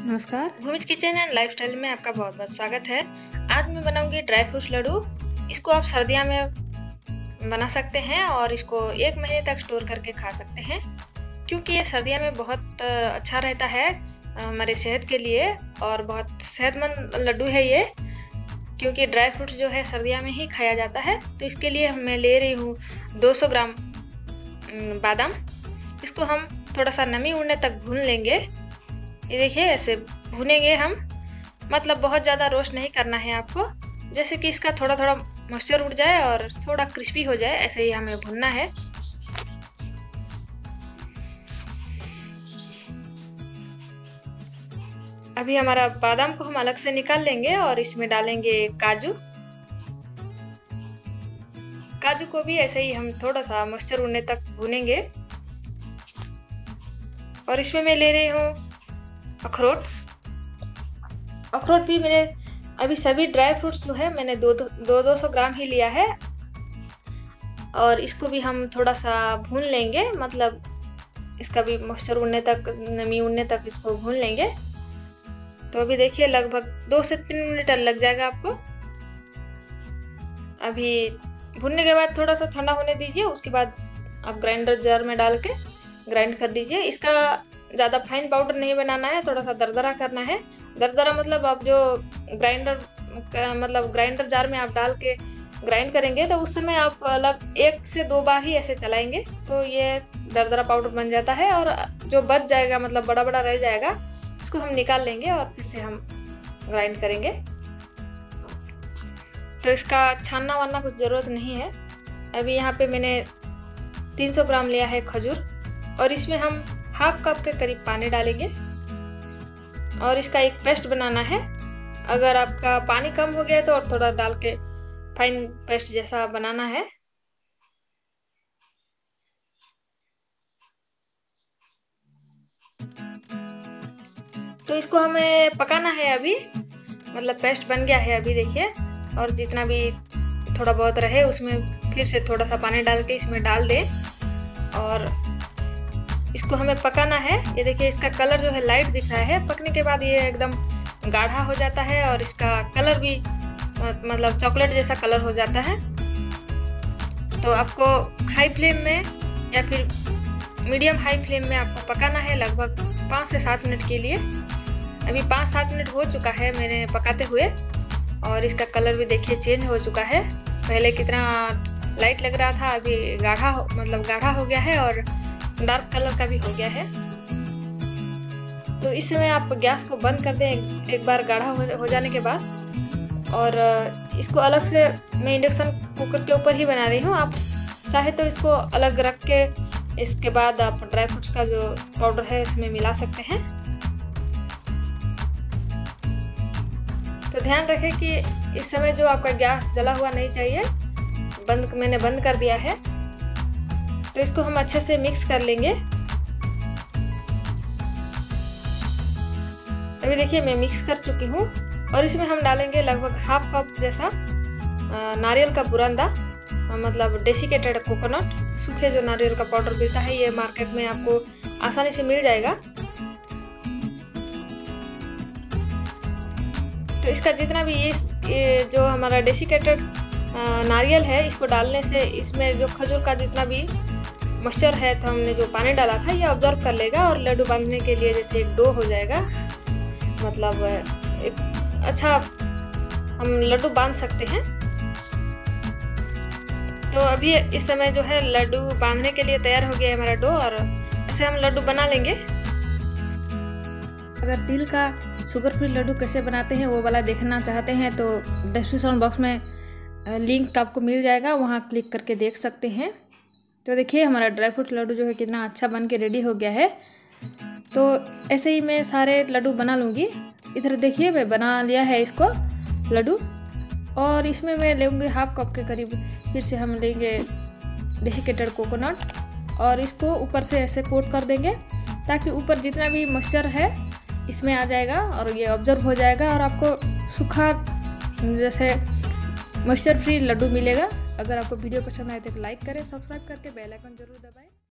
नमस्कार। Bhumij kitchen and lifestyle में आपका बहुत बहुत स्वागत है। आज मैं बनाऊँगी ड्राई फ्रूट्स लड्डू। इसको आप सर्दियाँ में बना सकते हैं और इसको एक महीने तक स्टोर करके खा सकते हैं। क्योंकि ये सर्दियों में बहुत अच्छा रहता है हमारे सेहत के लिए और बहुत सेहतमंद लड्डू है ये। क्योंकि ड्राई फ्रूट्स जो है सर्दियों में ही खाया जाता है। तो इसके लिए मैं ले रही हूँ 200 ग्राम बादाम। इसको हम थोड़ा सा नमी उड़ने तक भून लेंगे। ये देखिए, ऐसे भुनेंगे हम। मतलब बहुत ज़्यादा रोस्ट नहीं करना है आपको। जैसे कि इसका थोड़ा थोड़ा मॉइस्चर उठ जाए और थोड़ा क्रिस्पी हो जाए, ऐसे ही हमें भुनना है। अभी हमारा बादाम को हम अलग से निकाल लेंगे और इसमें डालेंगे काजू। काजू को भी ऐसे ही हम थोड़ा सा मॉइस्चर उड़ने तक भुनेंगे। और इसमें मैं ले रही हूँ अखरोट अखरोट भी मैंने, अभी सभी ड्राई फ्रूट्स जो है, मैंने दो दो दो सौ ग्राम ही लिया है। और इसको भी हम थोड़ा सा भून लेंगे मतलब इसका भी मॉइस्चर उड़ने तक, नमी उड़ने तक इसको भून लेंगे। तो अभी देखिए, लगभग दो से तीन मिनट लग जाएगा आपको। अभी भूनने के बाद थोड़ा सा ठंडा होने दीजिए, उसके बाद आप ग्राइंडर जार में डाल के ग्राइंड कर दीजिए। इसका ज़्यादा फाइन पाउडर नहीं बनाना है थोड़ा सा दरदरा करना है। दरदरा मतलब आप जो ग्राइंडर मतलब ग्राइंडर जार में आप डाल के ग्राइंड करेंगे तो उस समय आप अलग एक से दो बार ही ऐसे चलाएँगे तो ये दरदरा पाउडर बन जाता है और जो बच जाएगा मतलब बड़ा बड़ा रह जाएगा, उसको हम निकाल लेंगे और फिर से हम ग्राइंड करेंगे। तो इसका छानना वानना कुछ ज़रूरत नहीं है। अभी यहाँ पे मैंने 300 ग्राम लिया है खजूर और इसमें हम हाफ़ कप के करीब पानी डालेंगे। और इसका एक पेस्ट बनाना है। अगर आपका पानी कम हो गया तो और थोड़ा डाल के फाइन पेस्ट जैसा बनाना है। तो इसको हमें पकाना है अभी। मतलब पेस्ट बन गया है अभी देखिए। और जितना भी थोड़ा बहुत रहे उसमें फिर से थोड़ा सा पानी डाल के इसमें डाल दें। और इसको हमें पकाना है। ये देखिए, इसका कलर जो है लाइट दिख रहा है। पकने के बाद ये एकदम गाढ़ा हो जाता है और इसका कलर भी मतलब चॉकलेट जैसा कलर हो जाता है। तो आपको हाई फ्लेम में या फिर मीडियम हाई फ्लेम में आपको पकाना है लगभग पाँच से सात मिनट के लिए। अभी पाँच सात मिनट हो चुका है मैंने पकाते हुए और इसका कलर भी देखिए चेंज हो चुका है। पहले कितना लाइट लग रहा था, अभी गाढ़ा मतलब गाढ़ा हो गया है और डार्क कलर का भी हो गया है। तो इस समय आप गैस को बंद कर दें, एक बार गाढ़ा हो जाने के बाद। और इसको अलग से मैं इंडक्शन कुकर के ऊपर ही बना रही हूँ। आप चाहे तो इसको अलग रख के, इसके बाद आप ड्राई फ्रूट्स का जो पाउडर है, इसमें मिला सकते हैं। तो ध्यान रखें कि इस समय जो आपका गैस जला हुआ नहीं चाहिए, बंद, मैंने बंद कर दिया है। तो इसको हम अच्छे से मिक्स कर लेंगे। अभी देखिए मैं मिक्स कर चुकी हूँ और इसमें हम डालेंगे लगभग हाफ़ कप जैसा नारियल का बुरंदा मतलब डेसिकेटेड कोकोनट सूखे जो नारियल का पाउडर मिलता है ये मार्केट में आपको आसानी से मिल जाएगा। तो इसका जितना भी ये, ये जो हमारा डेसिकेटेड नारियल है इसको डालने से इसमें जो खजूर का जितना भी मॉइस्चर है तो हमने जो पानी डाला था, ये ऑब्ज़र्व कर लेगा और लड्डू बांधने के लिए जैसे एक डो हो जाएगा। मतलब एक अच्छा हम लड्डू बाँध सकते हैं। तो अभी इस समय जो है, लड्डू बांधने के लिए तैयार हो गया है हमारा डो और ऐसे हम लड्डू बना लेंगे। अगर तिल का शुगर फ्री लड्डू कैसे बनाते हैं, वो वाला देखना चाहते हैं तो डिस्क्रिप्शन बॉक्स में लिंक आपको मिल जाएगा, वहाँ क्लिक करके देख सकते हैं। तो देखिए, हमारा ड्राई फ्रूट लड्डू जो है कितना अच्छा बन के रेडी हो गया है। तो ऐसे ही मैं सारे लड्डू बना लूँगी। इधर देखिए, मैं बना लिया है इसको, लड्डू। और इसमें मैं लेंगे हाफ़ कप के करीब। फिर से हम लेंगे डेसिकेटेड कोकोनट और इसको ऊपर से ऐसे कोट कर देंगे, ताकि ऊपर जितना भी मॉइस्चर है, इसमें आ जाएगा और ये ऑब्ज़र्व हो जाएगा और आपको सूखा, जैसे मॉइस्चर फ्री लड्डू मिलेगा। अगर आपको वीडियो पसंद आए तो लाइक करें सब्सक्राइब करके बेल आइकन ज़रूर दबाएँ।